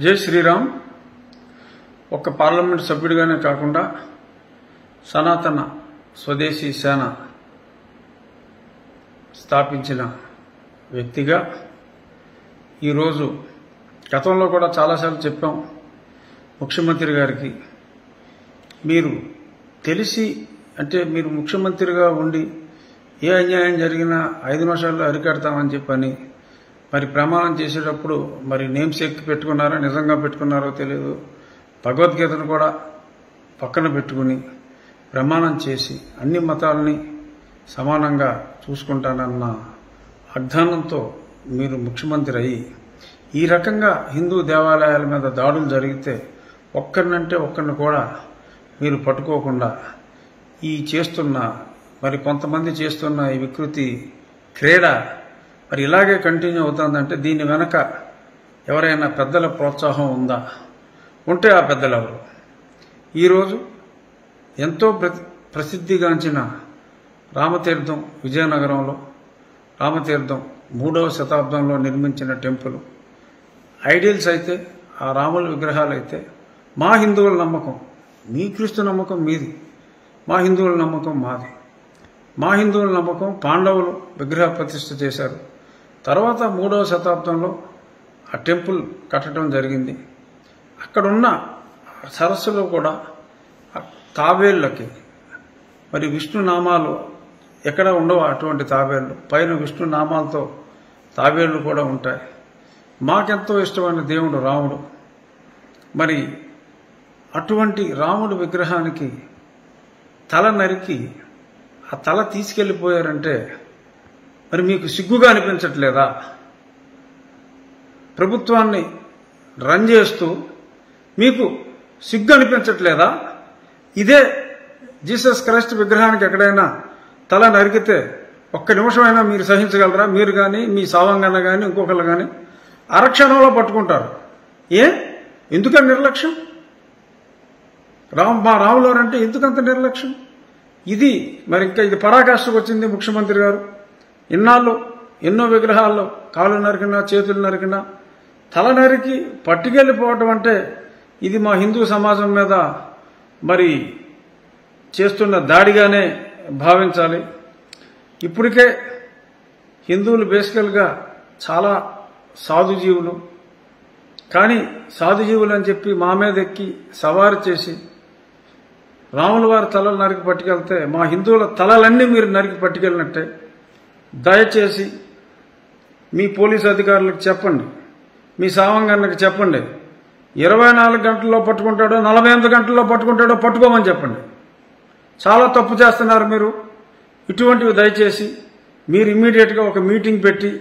జై శ్రీరామ్. ఒక పార్లమెంట్ సభ్యుడిగానే కాకుండా సనాతన స్వదేశీ సేన స్థాపించిన వ్యక్తిగా ఈరోజు గతంలో కూడా చాలాసార్లు చెప్పాం ముఖ్యమంత్రి గారికి. మీరు తెలిసి అంటే మీరు ముఖ్యమంత్రిగా ఉండి ఏ అన్యాయం జరిగినా ఐదు నిమిషాల్లో అరికడతామని చెప్పని మరి ప్రమాణం చేసేటప్పుడు మరి నేమ్ సేక్ పెట్టుకున్నారో నిజంగా పెట్టుకున్నారో తెలియదు భగవద్గీతను కూడా పక్కన పెట్టుకుని ప్రమాణం చేసి అన్ని మతాలని సమానంగా చూసుకుంటానన్న వాగ్దానంతో మీరు ముఖ్యమంత్రి అయ్యి ఈ రకంగా హిందూ దేవాలయాల మీద దాడులు జరిగితే ఒక్కరినంటే ఒక్కరిని కూడా మీరు పట్టుకోకుండా ఈ చేస్తున్న మరి కొంతమంది చేస్తున్న ఈ వికృతి క్రీడ మరి ఇలాగే కంటిన్యూ అవుతుందంటే దీని వెనక ఎవరైనా పెద్దల ప్రోత్సాహం ఉందా? ఉంటే ఆ పెద్దలు ఎవరు ఈరోజు ఎంతో ప్రసిద్ధిగాంచిన రామతీర్థం విజయనగరంలో రామతీర్థం మూడవ శతాబ్దంలో నిర్మించిన టెంపుల్. ఐడియల్స్ అయితే ఆ రాముల విగ్రహాలు అయితే మా హిందువుల నమ్మకం మీ క్రీస్తు నమ్మకం మీది మా హిందువుల నమ్మకం మాది. మా హిందువుల నమ్మకం పాండవులు విగ్రహ ప్రతిష్ఠ చేశారు. తర్వాత మూడవ శతాబ్దంలో ఆ టెంపుల్ కట్టడం జరిగింది. అక్కడున్న సరస్సులో కూడా తాబేళ్ళకి మరి విష్ణు నామాలు ఎక్కడ ఉండవు అటువంటి తాబేళ్ళు పైన విష్ణు నామాలతో కూడా ఉంటాయి. మాకెంతో ఇష్టమైన దేవుడు రాముడు. మరి అటువంటి రాముడి విగ్రహానికి తల నరికి ఆ తల తీసుకెళ్ళిపోయారంటే మరి మీకు సిగ్గుగా అనిపించట్లేదా? ప్రభుత్వాన్ని రన్ చేస్తూ మీకు సిగ్గు అనిపించట్లేదా? ఇదే జీసస్ క్రైస్ట్ విగ్రహానికి ఎక్కడైనా తల నరికితే ఒక్క నిమిషమైనా మీరు సహించగలరా? మీరు కానీ మీ సావంగన్న కానీ ఇంకొకరు కానీ అరక్షణంలో పట్టుకుంటారు. ఏ? ఎందుకని నిర్లక్ష్యం? రామ్ మా రాములు అంటే ఎందుకంత నిర్లక్ష్యం? ఇది మరి ఇంకా ఇది పరాకాష్ఠకు వచ్చింది ముఖ్యమంత్రి గారు. ఇన్నాళ్ళు ఎన్నో విగ్రహాల్లో కాళ్ళు నరికినా చేతులు నరికినా తల నరికి పట్టుకెళ్ళిపోవటం అంటే ఇది మా హిందూ సమాజం మీద మరి చేస్తున్న దాడిగానే భావించాలి. ఇప్పటికే హిందువులు బేసికల్గా చాలా సాధుజీవులు. కానీ సాధుజీవులు అని చెప్పి మా మీద ఎక్కి సవారు చేసి రాముల వారి తలలు నరికి పట్టుకెళ్తే మా హిందువుల తలలన్నీ మీరు నరికి పట్టుకెళ్ళినట్టే. దయచేసి మీ పోలీసు అధికారులకు చెప్పండి. మీ సావంగన్నకి చెప్పండి. ఇరవై నాలుగు గంటల్లో పట్టుకుంటాడో నలభై ఎనిమిది గంటల్లో పట్టుకుంటాడో పట్టుకోమని చెప్పండి. చాలా తప్పు చేస్తున్నారు మీరు. ఇటువంటివి దయచేసి మీరు ఇమ్మీడియట్గా ఒక మీటింగ్ పెట్టి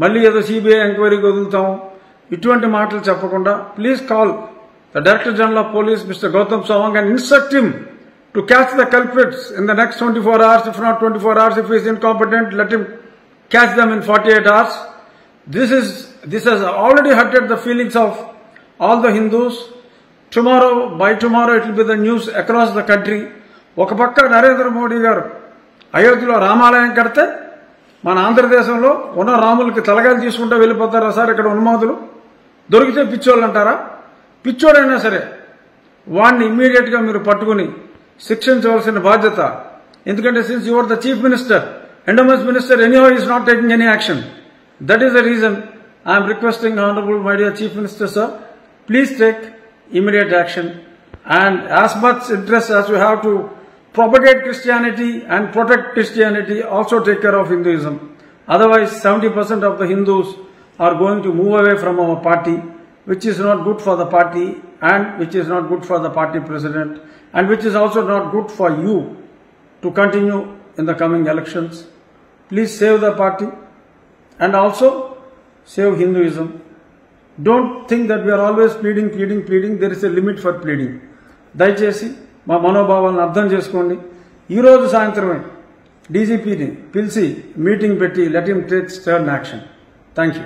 మళ్ళీ ఏదో సిబిఐ ఎంక్వైరీకి వదులుతాము. ఇటువంటి మాటలు చెప్పకుండా please call the director general of police mister Gautam Sawang and instruct him. To catch the culprits in the next 24 hours, if not 24 hours, if he is incompetent, let him catch them in 48 hours. This is this has already hurted the feelings of all the Hindus. Tomorrow, by tomorrow, it will be the news across the country. ఒక పక్క నరేంద్ర మోడీ గారు అయోధ్యలో రామాలయం కడితే మన ఆంధ్రదేశంలో ఉన్న రాములకి తలగాలు తీసుకుంటూ వెళ్ళిపోతారా సార్ ఇక్కడ ఉన్మాదులు దొరికితే పిచ్చోళ్ళు అంటారా పిచ్చోడైనా సరే వాడిని ఇమ్మీడియట్గా మీరు పట్టుకుని శిక్షించవలసిన బాధ్యత ఎందుకంటే since your the chief minister endowments minister anyhow is not taking any action that is the reason I'm requesting honourable my dear chief minister sir please take immediate action and as much interest as we have to propagate Christianity and protect Christianity, also take care of Hinduism. Otherwise, 70% of the Hindus are going to move away from our party, which is not good for the party and which is not good for the party president and which is also not good for you to continue in the coming elections. Please save the party and also save Hinduism. Don't think that we are always pleading, pleading, pleading. There is a limit for pleading. దయచేసి మా మనోభావాలను అర్థం చేసుకోండి ఈరోజు సాయంత్రమే డీజీపీని పిలిచి meeting పెట్టి let him take stern action thank you